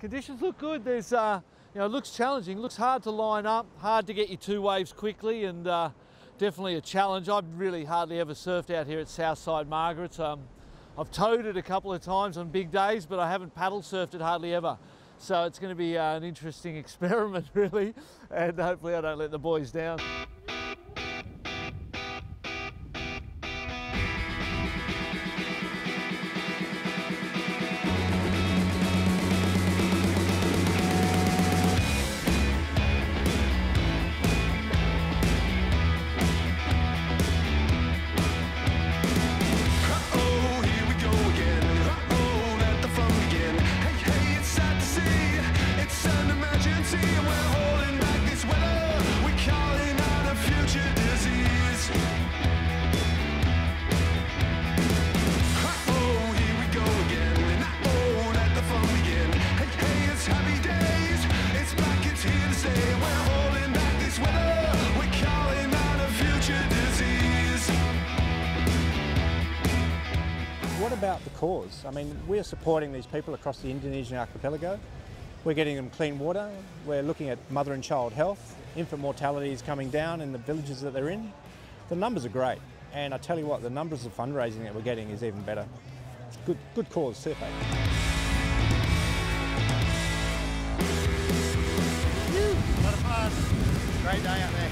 Conditions look good. There's, uh, you know, it looks challenging. It looks hard to line up, hard to get your two waves quickly, and uh, definitely a challenge. I've really hardly ever surfed out here at Southside Margaret's. Um, I've towed it a couple of times on big days, but I haven't paddle surfed it hardly ever. So it's going to be uh, an interesting experiment, really, and hopefully I don't let the boys down. About the cause? I mean, we're supporting these people across the Indonesian archipelago. We're getting them clean water. We're looking at mother and child health. Infant mortality is coming down in the villages that they're in. The numbers are great. And I tell you what, the numbers of fundraising that we're getting is even better. Good, good cause, Surf Great day out there.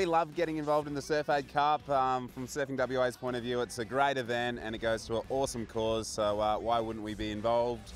We love getting involved in the SurfAid Cup. Um, from Surfing WA's point of view, it's a great event and it goes to an awesome cause, so uh, why wouldn't we be involved?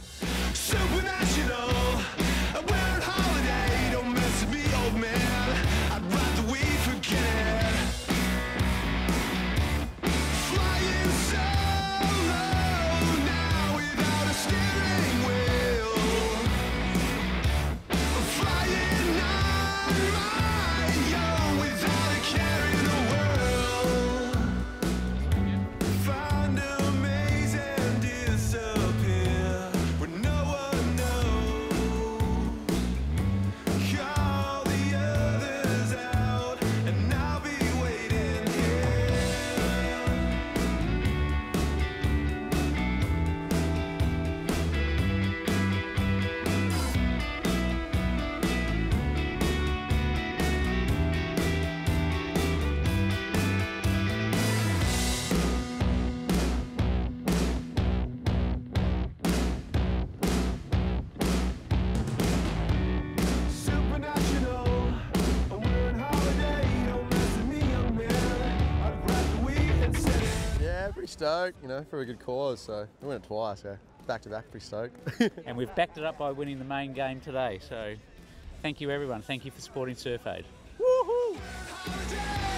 Stoked, you know, for a good cause. So we went it twice, yeah. Back to back, pretty stoked. and we've backed it up by winning the main game today. So thank you, everyone. Thank you for supporting SurfAid. Holiday.